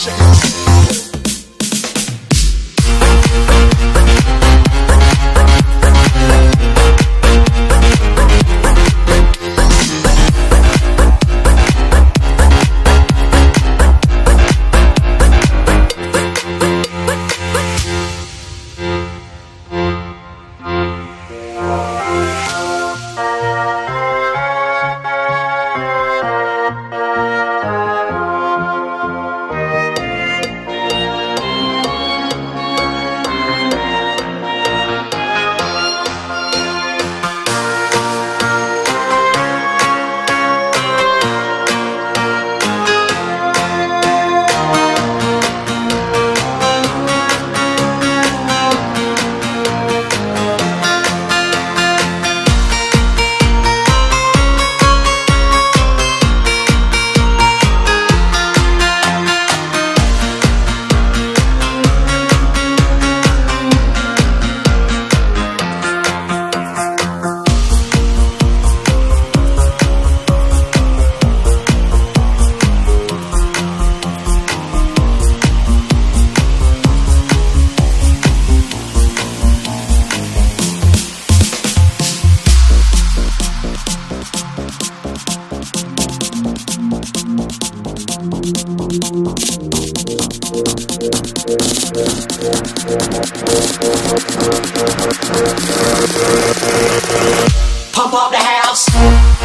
Check it. Pump up the house.